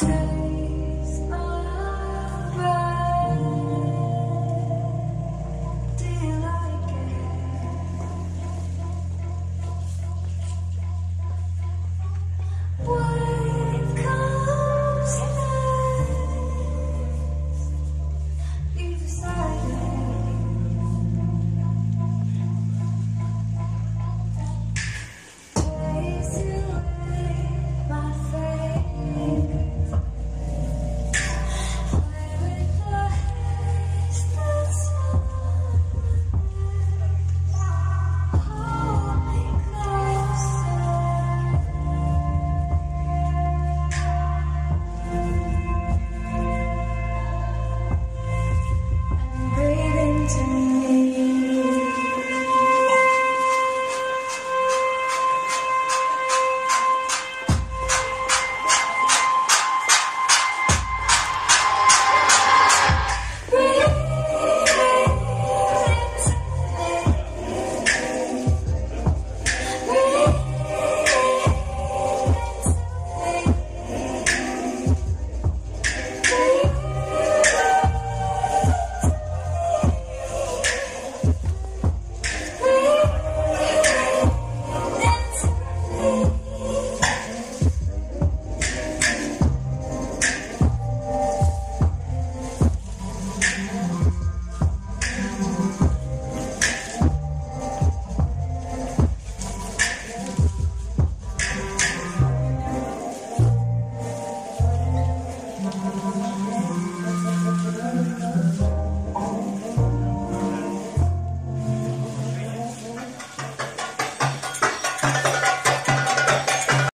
tell